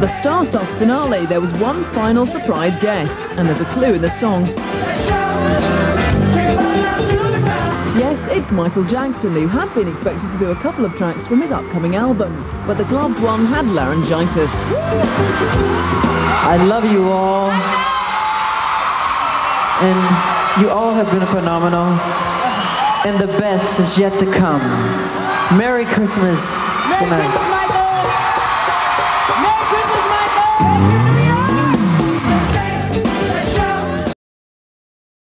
At the star-stuffed finale, there was one final surprise guest, and there's a clue in the song. Yes, it's Michael Jackson, who had been expected to do a couple of tracks from his upcoming album, but the gloved one had laryngitis. I love you all. And you all have been phenomenal. And the best is yet to come. Merry Christmas. Good night.